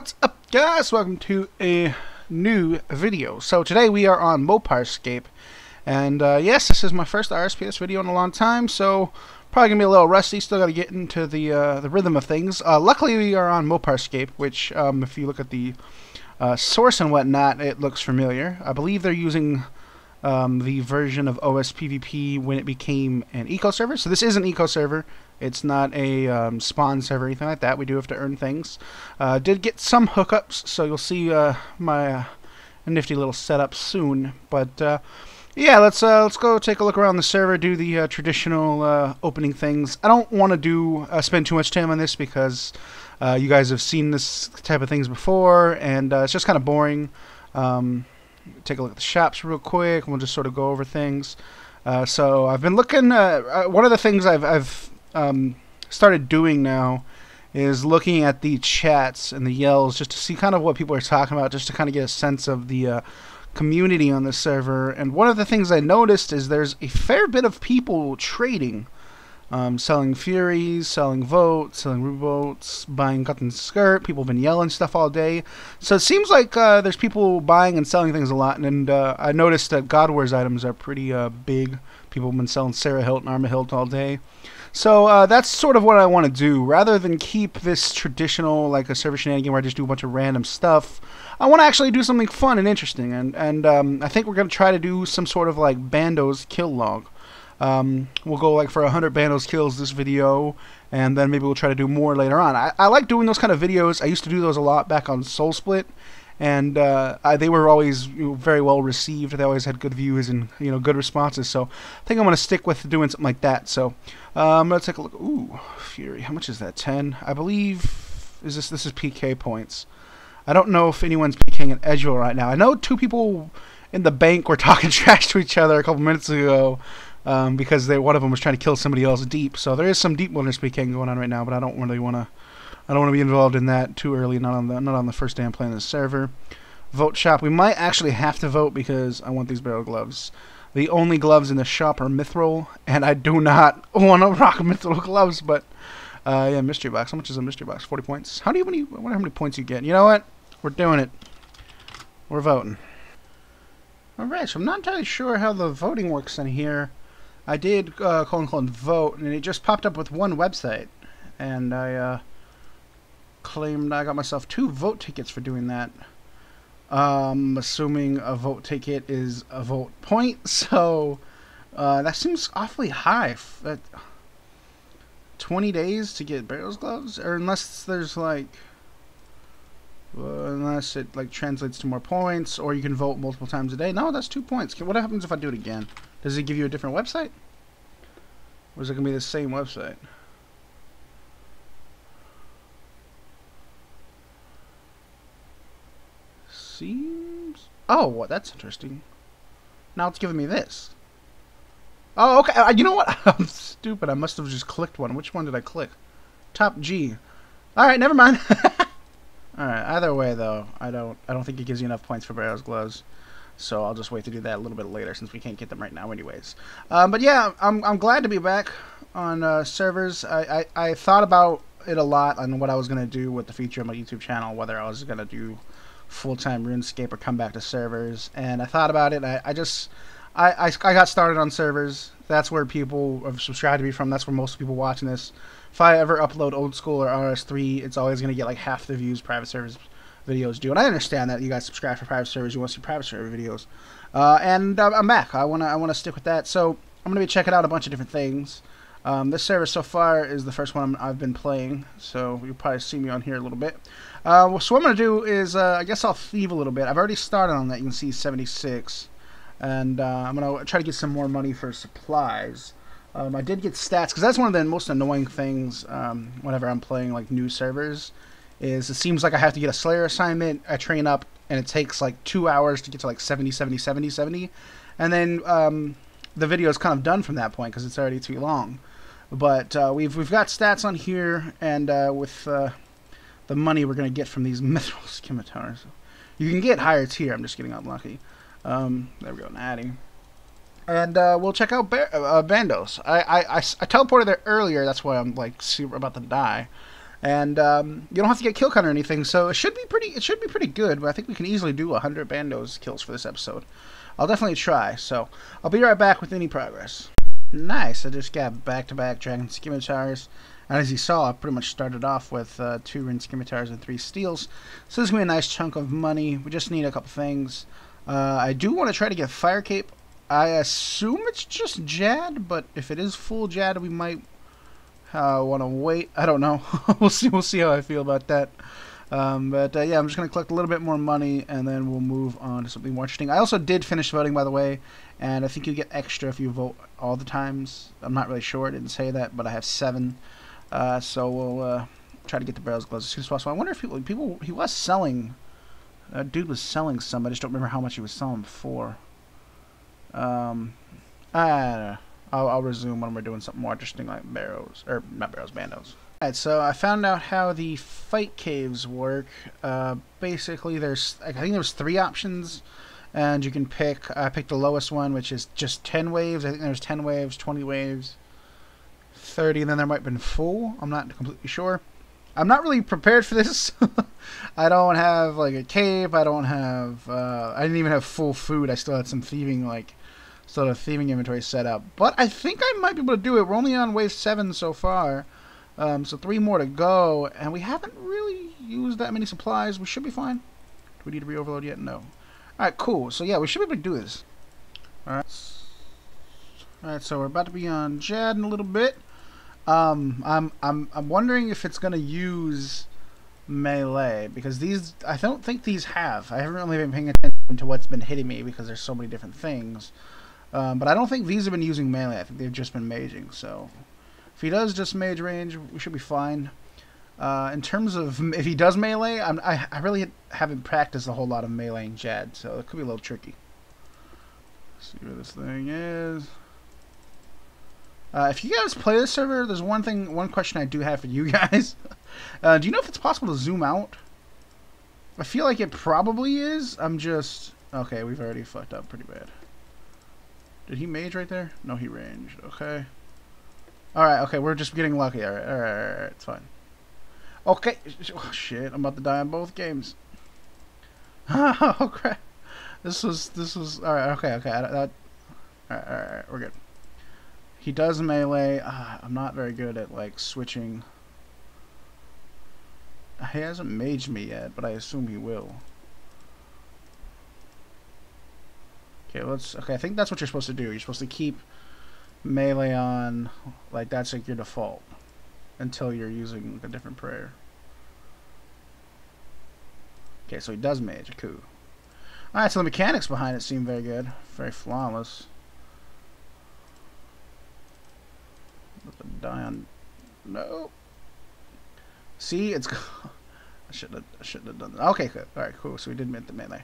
What's up guys? Welcome to a new video. So today we are on Moparscape and uh, yes this is my first RSPS video in a long time so probably gonna be a little rusty still gotta get into the uh, the rhythm of things. Uh, luckily we are on Moparscape which um, if you look at the uh, source and whatnot it looks familiar. I believe they're using um, the version of OSPVP when it became an eco server. So this is an eco server. It's not a um, spawn server or anything like that. We do have to earn things. Uh, did get some hookups, so you'll see uh, my uh, nifty little setup soon. But uh, yeah, let's uh, let's go take a look around the server. Do the uh, traditional opening things. I don't want to do spend too much time on this because you guys have seen this type of things before, and it's just kind of boring. Um, take a look at the shops real quick. We'll just sort of go over things. So I've been looking. One of the things I've, I've um, started doing now is looking at the chats and the yells just to see kind of what people are talking about, just to kind of get a sense of the uh, community on the server. And one of the things I noticed is there's a fair bit of people trading um, selling Furies, selling votes, selling Ruboats, buying Cotton Skirt. People have been yelling stuff all day. So it seems like uh, there's people buying and selling things a lot. And uh, I noticed that God Wars items are pretty uh, big. People have been selling Sarah Hilt and Arma Hilt all day. So uh, that's sort of what I want to do. Rather than keep this traditional, like a server shenanigan where I just do a bunch of random stuff, I want to actually do something fun and interesting. And, and um, I think we're going to try to do some sort of like Bandos kill log. Um, we'll go like for 100 Bandos kills this video, and then maybe we'll try to do more later on. I, I like doing those kind of videos. I used to do those a lot back on SoulSplit, and uh, I, they were always you know, very well received. They always had good views and you know good responses. So I think I'm going to stick with doing something like that. So um, let's take a look. Ooh, Fury. How much is that? 10, I believe. Is this this is PK points? I don't know if anyone's PKing an Edgeville right now. I know two people in the bank were talking trash to each other a couple minutes ago um, because they, one of them was trying to kill somebody else deep. So there is some deep wilderness PKing going on right now, but I don't really want to. I don't want to be involved in that too early. Not on the not on the first day I'm playing this server. Vote shop. We might actually have to vote because I want these Barrows gloves. The only gloves in the shop are mithril, and I do not want to rock mithril gloves. But uh, yeah, mystery box. How much is a mystery box? Forty points. How do you? When I wonder how many points you get. You know what? We're doing it. We're voting. Alright, so I'm not entirely sure how the voting works in here. I did uh, quote unquote vote, and it just popped up with one website, and I uh, claimed I got myself two vote tickets for doing that. Um, assuming a vote ticket is a vote point, so uh, that seems awfully high. That 20 days to get Barrows gloves, or unless there's like, uh, unless it like translates to more points, or you can vote multiple times a day. No, that's two points. What happens if I do it again? Does it give you a different website? Or is it to be the same website? Seems... Oh, well, that's interesting. Now it's giving me this. Oh, okay. Uh, you know what? I'm stupid. I must have just clicked one. Which one did I click? Top G. Alright, never mind. Alright, either way, though, I don't I don't think it gives you enough points for Barrow's Gloves. So I'll just wait to do that a little bit later since we can't get them right now anyways. Um, but yeah, I'm, I'm glad to be back on uh, servers. I, I, I, thought about it a lot on what I was going to do with the feature on my YouTube channel, whether I was going to do full-time RuneScape or come back to servers. And I thought about it. I, I just... I, I, I got started on servers. That's where people have subscribed to me from. That's where most people watching this. If I ever upload old school or RS3, it's always going to get like half the views private servers videos do. And I understand that you guys subscribe for private servers, you want to see private server videos. Uh, and uh, I'm back. I wanna I wanna stick with that. So I'm gonna be checking out a bunch of different things. Um, this server so far is the first one i have been playing, so you'll probably see me on here a little bit. Uh, so what I'm going to do is, uh, I guess I'll thieve a little bit. I've already started on that. You can see 76. And uh, I'm going to try to get some more money for supplies. Um, I did get stats, because that's one of the most annoying things um, whenever I'm playing like new servers, is it seems like I have to get a Slayer assignment, I train up, and it takes like two hours to get to like 70, 70, 70, 70. And then um, the video is kind of done from that point because it's already too long. But uh, we've, we've got stats on here, and uh, with uh, the money we're going to get from these mithril scimitars. You can get higher tier, I'm just getting unlucky. Um, there we go, natty. And uh, we'll check out uh, Bandos. I, I, I, I teleported there earlier, that's why I'm like super about to die. and um, you don't have to get kill count or anything. So it should be pretty. It should be pretty good. But I think we can easily do 100 bandos kills for this episode. I'll definitely try. So I'll be right back with any progress. Nice. I just got back-to-back Dragon Scimitars. And as you saw, I pretty much started off with uh, two Rune Scimitars and three Steels. So this is going to be a nice chunk of money. We just need a couple things. Uh, I do want to try to get Fire Cape. I assume it's just Jad, but if it is full Jad, we might uh, want to wait. I don't know. we'll see. We'll see how I feel about that. Um, but uh, yeah, I'm just going to collect a little bit more money, and then we'll move on to something more interesting. I also did finish voting, by the way, and I think you get extra if you vote all the times. I'm not really sure. I didn't say that, but I have seven. Uh, so we'll uh, try to get the Barrows gloves as soon as possible. I wonder if people, people he was selling, a dude was selling some. I just don't remember how much he was selling for. Um, I. I'll, I'll resume when we're doing something more interesting like barrows, or not barrows, bandos. Alright, so I found out how the fight caves work. Uh, basically, there's, I think there's three options, and you can pick, I picked the lowest one, which is just 10 waves. I think there's 10 waves, 20 waves, 30, and then there might have been full. I'm not completely sure. I'm not really prepared for this. I don't have, like, a cave. I don't have, uh, I didn't even have full food. I still had some thieving, like, sort of thieving inventory set up. But I think I might be able to do it. We're only on wave 7 so far. Um, so three more to go, and we haven't really used that many supplies. We should be fine. Do we need to re-overload yet? No. Alright, cool. So yeah, we should be able to do this. Alright. Alright, so we're about to be on Jad in a little bit. Um, I'm, I'm, I'm wondering if it's going to use melee, because these, I don't think these have. I haven't really been paying attention to what's been hitting me, because there's so many different things. Um, but I don't think these have been using melee. I think they've just been maging, so... If he does just mage range, we should be fine. Uh, in terms of if he does melee, I'm, I, I really haven't practiced a whole lot of meleeing Jad, so it could be a little tricky. Let's see where this thing is. Uh, if you guys play this server, there's one thing, one question I do have for you guys. uh, do you know if it's possible to zoom out? I feel like it probably is. I'm just okay. We've already fucked up pretty bad. Did he mage right there? No, he ranged. Okay. Alright, okay, we're just getting lucky. Alright, alright, alright, it's fine. Okay, oh, shit, I'm about to die in both games. oh, crap. This was, this was, alright, okay, okay, alright, alright, we're good. He does melee. Uh, I'm not very good at, like, switching. He hasn't maged me yet, but I assume he will. Okay, let's, okay, I think that's what you're supposed to do. You're supposed to keep melee on, like that's like your default until you're using a different prayer. Okay, so he does mage, cool. Alright, so the mechanics behind it seem very good. Very flawless. Let them die on... No! See, it's... I shouldn't have, I shouldn't have done that. Okay, good. Alright, cool. So we did mint the melee.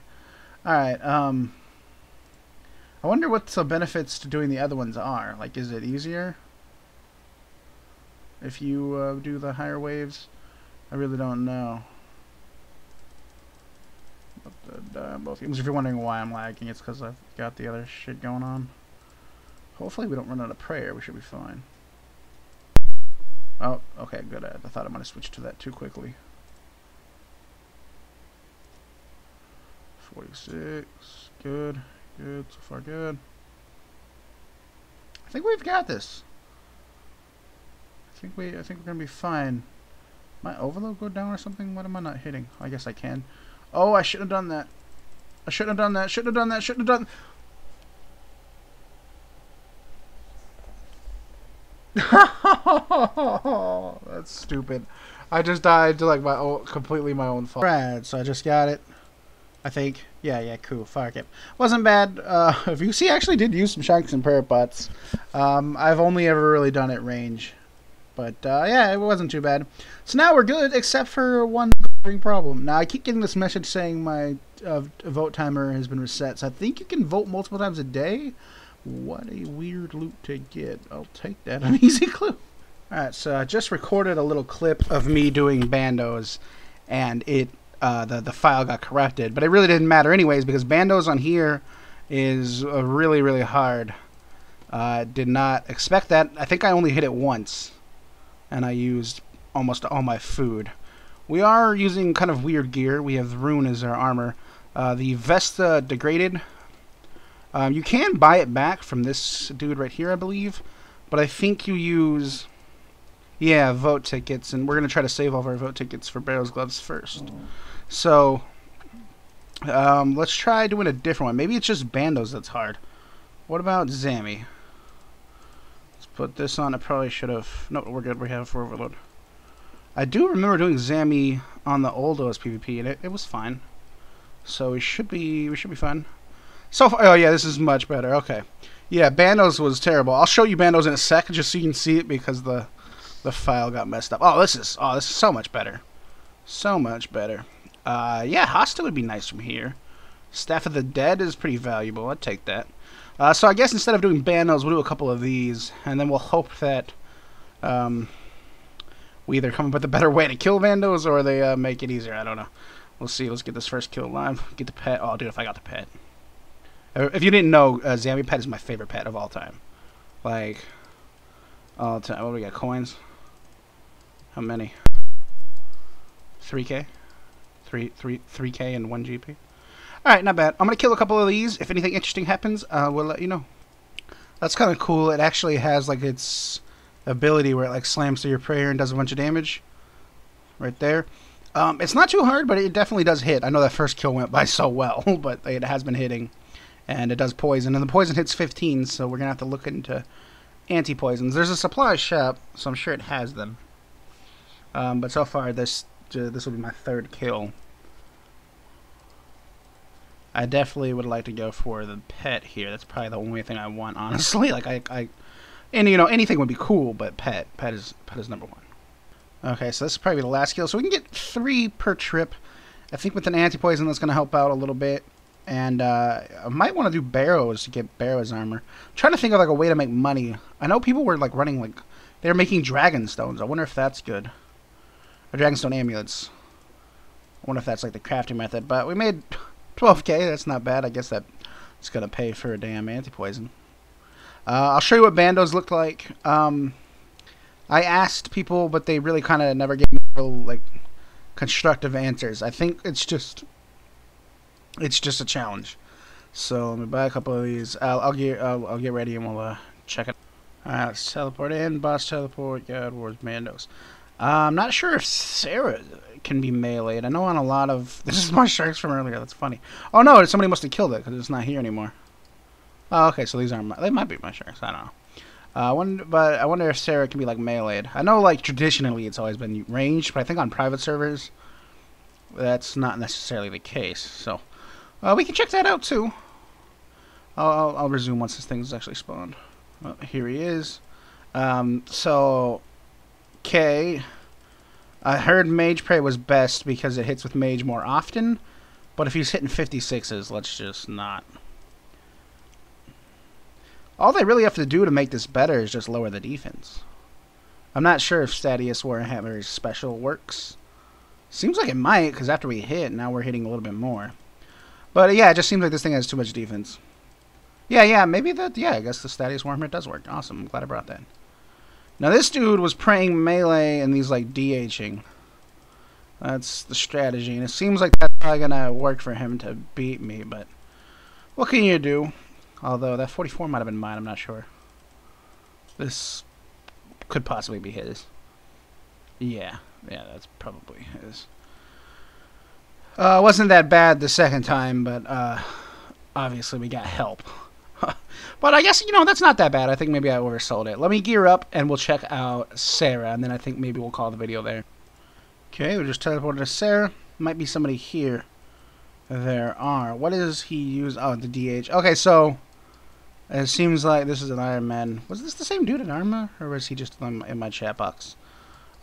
Alright, um... I wonder what the benefits to doing the other ones are. Like, is it easier if you uh, do the higher waves? I really don't know. Uh, both games. If you're wondering why I'm lagging, it's because I've got the other shit going on. Hopefully we don't run out of prayer. We should be fine. Oh, okay, good. I thought I might have switched to that too quickly. 46, good. Good, so far good. I think we've got this. I think we I think we're gonna be fine. My overload go down or something? What am I not hitting? I guess I can. Oh, I shouldn't have done that. I shouldn't have done that. Shouldn't have done that. Shouldn't have done. That's stupid. I just died to like my own, completely my own fault. Brad, so I just got it. I think. Yeah, yeah, cool. Fire cap. Wasn't bad. Uh, if you see, I actually did use some sharks and prayer pots. Um, I've only ever really done it range. But, uh, yeah, it wasn't too bad. So now we're good, except for one problem. Now, I keep getting this message saying my uh, vote timer has been reset. So I think you can vote multiple times a day. What a weird loop to get. I'll take that. An easy clue. Alright, so I just recorded a little clip of me doing bandos. And it uh, the the file got corrupted. But it really didn't matter anyways because Bandos on here is uh, really really hard. Uh, did not expect that. I think I only hit it once, and I used almost all my food. We are using kind of weird gear. We have the Rune as our armor. Uh, the Vesta degraded. Um, you can buy it back from this dude right here, I believe. But I think you use... Yeah, vote tickets. And we're going to try to save all of our vote tickets for Barrow's Gloves first. So, um, let's try doing a different one. Maybe it's just Bandos that's hard. What about Zami? Put this on. I probably should have... No, we're good. We have for Overload. I do remember doing Zami on the old OS PvP, and it, it was fine. So we should be we should be fine. So far, oh yeah, this is much better. Okay, yeah, Bandos was terrible. I'll show you Bandos in a sec, just so you can see it because the the file got messed up. Oh, this is oh this is so much better, so much better. Uh, yeah, Hasta would be nice from here. Staff of the Dead is pretty valuable. I'd take that. Uh, so I guess instead of doing Bandos, we'll do a couple of these, and then we'll hope that um, we either come up with a better way to kill Bandos or they uh, make it easier. I don't know. We'll see. Let's get this first kill live. Get the pet. Oh, dude, if I got the pet. Uh, if you didn't know, uh, Zammy pet is my favorite pet of all time. Like, all time. What do we got? Coins? How many? 3k? 3, 3, 3k and 1 GP? Alright, not bad. I'm going to kill a couple of these. If anything interesting happens, uh, we'll let you know. That's kind of cool. It actually has, like, its ability where it like slams through your prayer and does a bunch of damage. Right there. Um, it's not too hard, but it definitely does hit. I know that first kill went by so well, but it has been hitting. And it does poison. And the poison hits 15, so we're going to have to look into anti-poisons. There's a supply shop, so I'm sure it has them. Um, but so far, this uh, this will be my third kill. I definitely would like to go for the pet here. That's probably the only thing I want, honestly. Like, I, I and you know, anything would be cool, but pet, pet is pet is number one. Okay, so this is probably the last skill. So we can get three per trip. I think with an anti-poison that's going to help out a little bit. And uh, I might want to do Barrows to get Barrows armor. I'm trying to think of like a way to make money. I know people were like running like they're making dragon stones. I wonder if that's good. Or dragonstone amulets. I wonder if that's like the crafting method. But we made 12k. That's not bad. I guess that's gonna pay for a damn anti-poison. Uh, I'll show you what bandos look like. Um, I asked people, but they really kind of never gave me real, like constructive answers. I think it's just it's just a challenge. So let me buy a couple of these. I'll, I'll get I'll, I'll, get ready and we'll uh, check it. Alright, let's teleport in. Boss teleport. God Wars Bandos. Uh, I'm not sure if Sarah can be meleeed. I know on a lot of this is my sharks from earlier. That's funny. Oh no, somebody must have killed it because it's not here anymore. Oh, okay, so these aren't. My, they might be my sharks. I don't know. Uh, I wonder, but I wonder if Sarah can be like meleeed. I know, like traditionally, it's always been ranged, but I think on private servers, that's not necessarily the case. So, uh, we can check that out too. I'll, I'll, resume once this thing's actually spawned. Well, here he is. Um, so, K. I heard Mage Prey was best because it hits with Mage more often, but if he's hitting 56s, let's just not. All they really have to do to make this better is just lower the defense. I'm not sure if Statius Warhammer's special works. Seems like it might, because after we hit, now we're hitting a little bit more. But yeah, it just seems like this thing has too much defense. Yeah, yeah, maybe that, yeah, I guess the Statius Warhammer does work. Awesome, I'm glad I brought that. Now this dude was praying melee and these like DHing. That's the strategy, and it seems like that's probably gonna work for him to beat me, but what can you do? Although that 44 might have been mine, I'm not sure. This could possibly be his. Yeah, yeah, that's probably his. Uh, wasn't that bad the second time, but uh, obviously we got help. but I guess, you know, that's not that bad. I think maybe I oversold it. Let me gear up and we'll check out Sarah, and then I think maybe we'll call the video there. Okay, we just teleported to Sarah. Might be somebody here. There are. What does he use? Oh, the DH. Okay, so it seems like this is an Iron Man. Was this the same dude in armor? Or was he just in my chat box?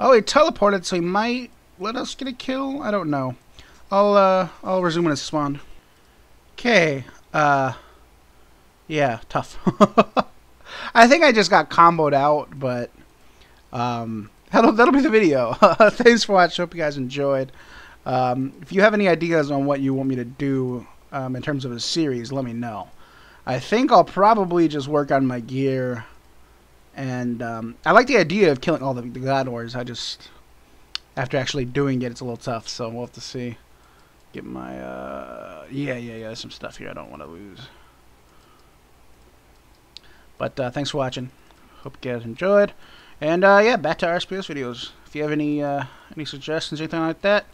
Oh, he teleported, so he might let us get a kill? I don't know. I'll, uh, I'll resume when it's spawned. Okay, uh, yeah, tough. I think I just got comboed out, but, um, that'll, that'll be the video. Thanks for watching. Hope you guys enjoyed. Um, if you have any ideas on what you want me to do, um, in terms of a series, let me know. I think I'll probably just work on my gear. And um, I like the idea of killing all the, the God Wars. I just after actually doing it, it's a little tough. So we'll have to see. Get my uh, yeah, yeah, yeah. There's some stuff here I don't want to lose. But uh, thanks for watching. Hope you guys enjoyed. And uh, yeah, back to our RSPS videos. If you have any uh, any suggestions, anything like that,